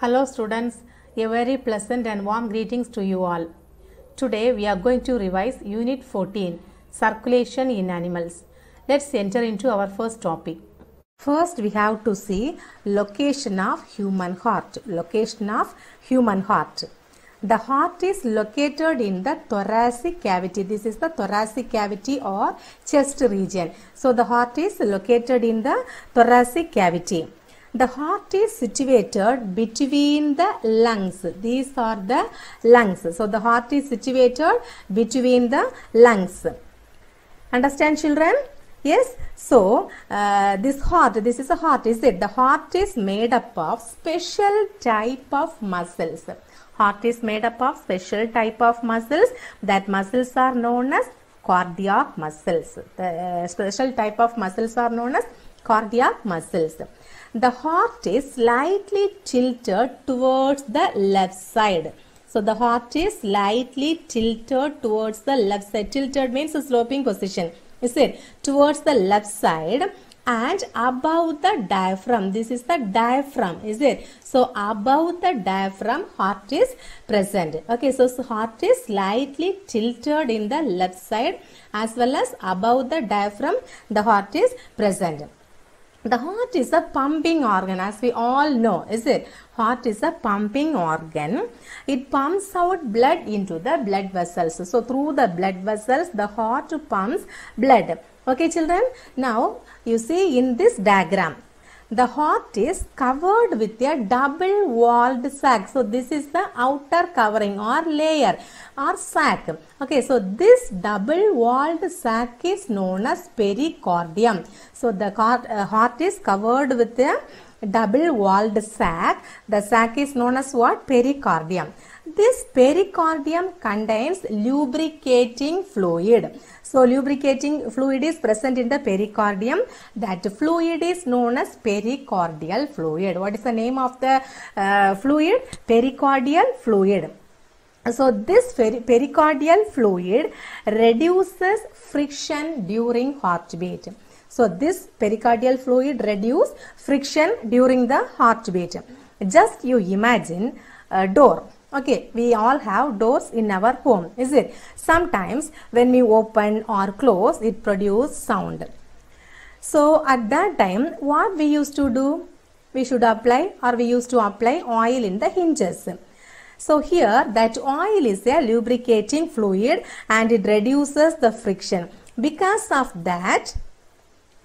Hello students, a very pleasant and warm greetings to you all. Today we are going to revise Unit 14, Circulation in Animals. Let's enter into our first topic. First we have to see location of human heart. Location of human heart. The heart is located in the thoracic cavity. This is the thoracic cavity or chest region. So the heart is located in the thoracic cavity. The heart is situated between the lungs. These are the lungs. So the heart is situated between the lungs. Understand children? Yes. So uh, this heart, this is a heart, is it? The heart is made up of special type of muscles. Heart is made up of special type of muscles. That muscles are known as cardiac muscles. The uh, special type of muscles are known as cardiac muscles. The heart is slightly tilted towards the left side. So the heart is slightly tilted towards the left side. Tilted means a sloping position. Is it? Towards the left side and above the diaphragm. This is the diaphragm. Is it? So above the diaphragm heart is present. Okay. So, so heart is slightly tilted in the left side as well as above the diaphragm the heart is present. The heart is a pumping organ as we all know, is it? Heart is a pumping organ. It pumps out blood into the blood vessels. So through the blood vessels, the heart pumps blood. Okay children, now you see in this diagram, the heart is covered with a double walled sac. So this is the outer covering or layer or sac. Okay, so this double walled sac is known as pericardium. So the uh, heart is covered with a double walled sac. The sac is known as what? Pericardium. This pericardium contains lubricating fluid. So lubricating fluid is present in the pericardium. That fluid is known as pericardial fluid. What is the name of the uh, fluid? Pericardial fluid. So this pericardial fluid reduces friction during heartbeat. So this pericardial fluid reduce friction during the heartbeat. Just you imagine a door okay we all have doors in our home is it? Sometimes when we open or close it produce sound. So at that time what we used to do? We should apply or we used to apply oil in the hinges. So here that oil is a lubricating fluid and it reduces the friction. Because of that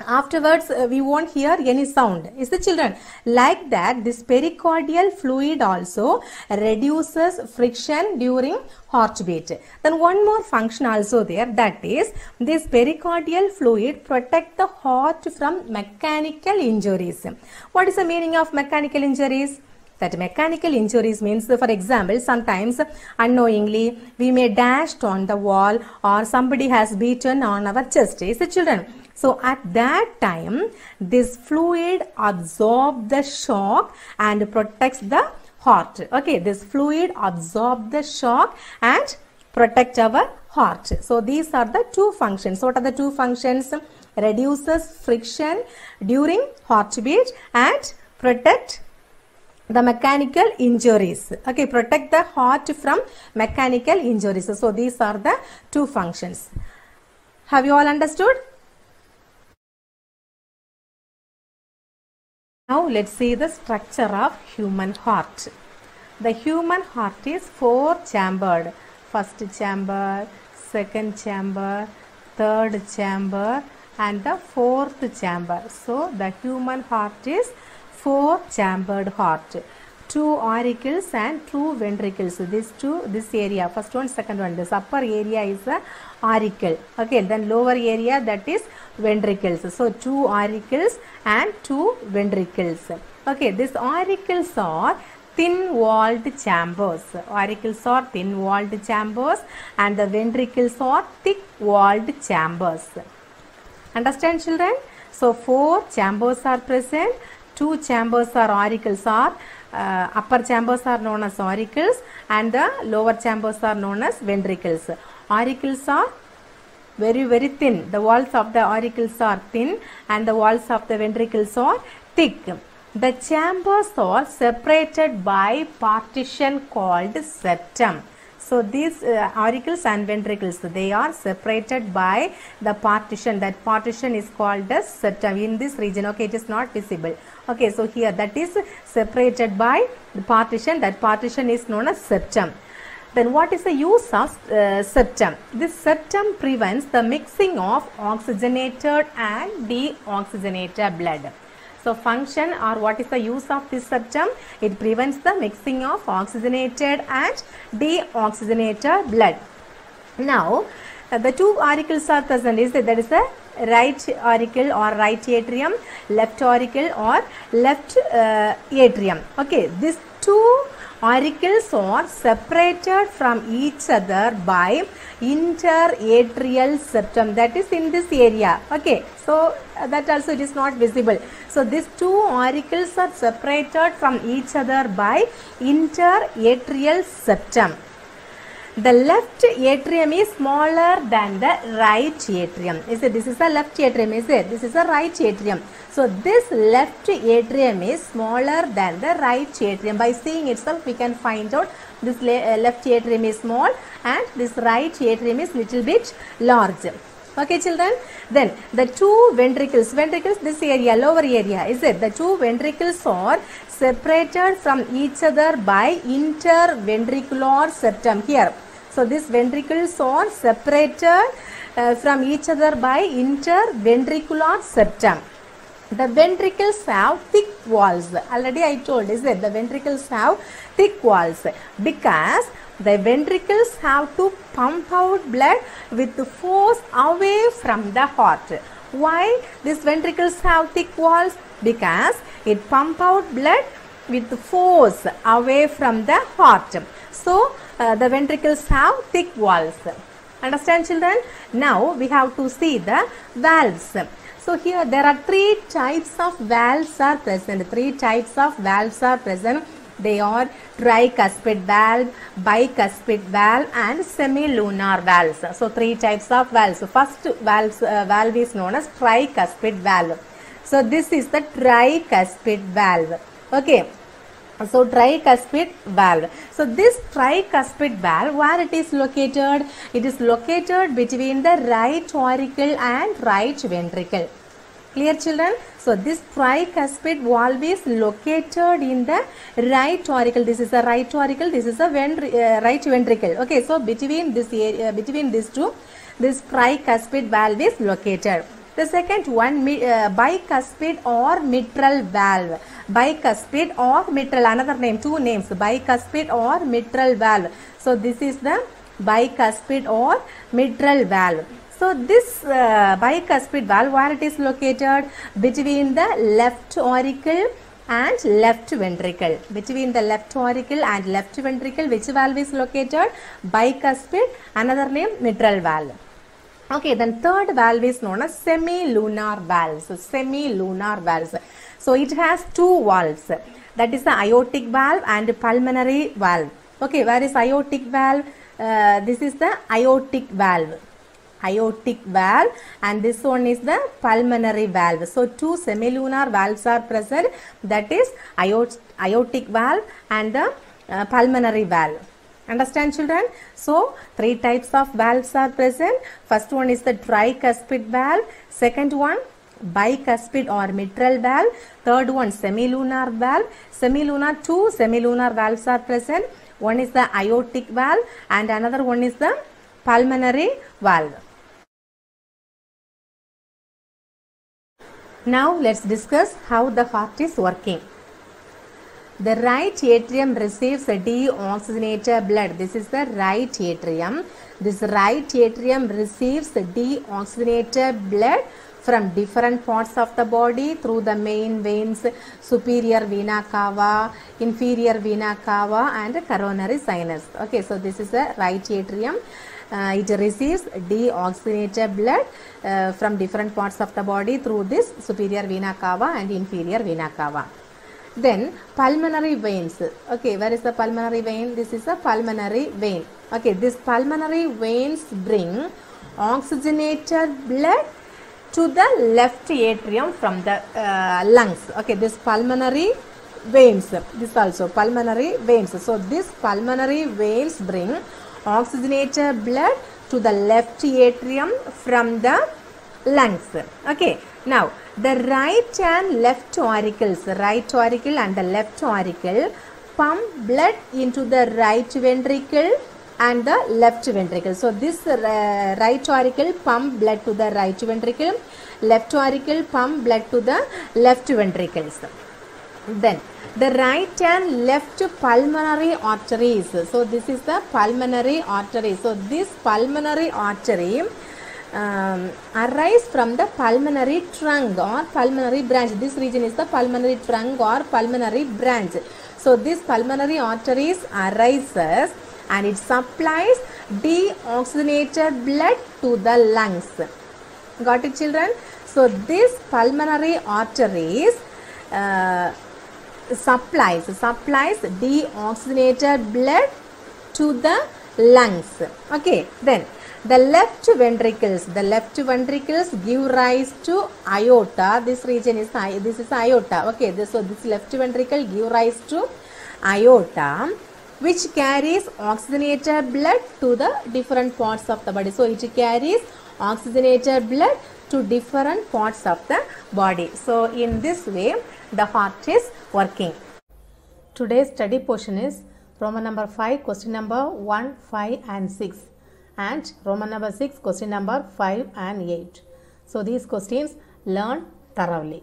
afterwards uh, we won't hear any sound. Is the children like that this pericardial fluid also reduces friction during heartbeat. Then one more function also there that is this pericardial fluid protect the heart from mechanical injuries. What is the meaning of mechanical injuries? That mechanical injuries means for example sometimes unknowingly we may dashed on the wall or somebody has beaten on our chest. Is the children so at that time, this fluid absorbs the shock and protects the heart. Okay, this fluid absorbs the shock and protect our heart. So these are the two functions. What are the two functions? Reduces friction during heartbeat and protect the mechanical injuries okay protect the heart from mechanical injuries so these are the two functions have you all understood Now let's see the structure of human heart. The human heart is four chambered. First chamber, second chamber, third chamber and the fourth chamber. So the human heart is four chambered heart. Two auricles and two ventricles. So this two, this area, first one, second one. This upper area is the auricle. Okay, then lower area that is ventricles. So two auricles and two ventricles. Okay, these auricles are thin walled chambers. Auricles are thin walled chambers and the ventricles are thick walled chambers. Understand children? So four chambers are present. Two chambers are auricles are uh, upper chambers are known as auricles and the lower chambers are known as ventricles. Auricles are very very thin. The walls of the auricles are thin and the walls of the ventricles are thick. The chambers are separated by partition called septum. So these uh, auricles and ventricles they are separated by the partition. That partition is called as septum in this region. Okay, it is not visible. Okay, so here that is separated by the partition. That partition is known as septum. Then what is the use of uh, septum? This septum prevents the mixing of oxygenated and deoxygenated blood. So function or what is the use of this septum? It prevents the mixing of oxygenated and deoxygenated blood. Now uh, the two auricles are present is that, that is the right auricle or right atrium, left auricle or left uh, atrium. Okay, these two auricles are separated from each other by interatrial septum. That is in this area. Okay so that also it is not visible. So these two auricles are separated from each other by interatrial septum the left atrium is smaller than the right atrium. Is it? This is the left atrium. Is it? This is the right atrium. So this left atrium is smaller than the right atrium. By seeing itself, we can find out this uh, left atrium is small and this right atrium is little bit large. Okay, children. Then the two ventricles, ventricles, this area, lower area, is it? The two ventricles are separated from each other by interventricular septum here. So these ventricles are separated uh, from each other by interventricular septum. The ventricles have thick walls. Already I told, is it? The ventricles have thick walls because the ventricles have to pump out blood with the force away from the heart. Why these ventricles have thick walls? Because it pump out blood with force away from the heart. So uh, the ventricles have thick walls. Understand children? Now we have to see the valves. So here there are three types of valves are present. Three types of valves are present. They are tricuspid valve, bicuspid valve and semilunar valves. So three types of valves. So first valves, uh, valve is known as tricuspid valve. So this is the tricuspid valve. Okay. So tricuspid valve. So this tricuspid valve where it is located? It is located between the right auricle and right ventricle. Clear children? So this tricuspid valve is located in the right auricle. This is a right auricle. This is a ventri uh, right ventricle. Okay. So between this area, between these two, this tricuspid valve is located. The second one, uh, bicuspid or mitral valve. Bicuspid or mitral, another name, two names, bicuspid or mitral valve. So this is the bicuspid or mitral valve. So this uh, bicuspid valve, where it is located? Between the left auricle and left ventricle. Between the left auricle and left ventricle, which valve is located? Bicuspid, another name mitral valve. Okay, then third valve is known as semilunar valves. So, semilunar valves. So, it has two valves. That is the aortic valve and pulmonary valve. Okay, where is aortic valve? Uh, this is the aortic valve. Aortic valve and this one is the pulmonary valve. So, two semilunar valves are present. That is aort aortic valve and the uh, pulmonary valve. Understand children? So, three types of valves are present. First one is the tricuspid valve. Second one bicuspid or mitral valve. Third one semilunar valve. Semilunar, two semilunar valves are present. One is the aortic valve and another one is the pulmonary valve. Now, let's discuss how the heart is working. The right atrium receives a deoxygenated blood. This is the right atrium. This right atrium receives deoxygenated blood from different parts of the body through the main veins, superior vena cava, inferior vena cava and coronary sinus. Okay, so this is the right atrium. Uh, it receives deoxygenated blood uh, from different parts of the body through this superior vena cava and inferior vena cava. Then pulmonary veins. Okay, where is the pulmonary vein? This is a pulmonary vein. Okay, this pulmonary veins bring oxygenated blood to the left atrium from the uh, lungs. Okay, this pulmonary veins. This also pulmonary veins. So this pulmonary veins bring oxygenated blood to the left atrium from the lungs. Okay, now the right and left auricles, right auricle and the left auricle pump blood into the right ventricle and the left ventricle. So this uh, right auricle pump blood to the right ventricle, left auricle pump blood to the left ventricles. Then the right and left pulmonary arteries. So this is the pulmonary artery. So this pulmonary artery um, arise from the pulmonary trunk or pulmonary branch. This region is the pulmonary trunk or pulmonary branch. So this pulmonary arteries arises and it supplies deoxygenated blood to the lungs. Got it children? So this pulmonary arteries uh, supplies supplies deoxygenated blood to the lungs. Okay, then the left ventricles the left ventricles give rise to aorta. This region is this is aorta. Okay this, so this left ventricle give rise to aorta which carries oxygenated blood to the different parts of the body. So it carries oxygenated blood to different parts of the body. So in this way the heart is working. Today's study portion is roman number 5 question number 1 5 and 6 and Roman number 6 question number 5 and 8. So these questions learn thoroughly.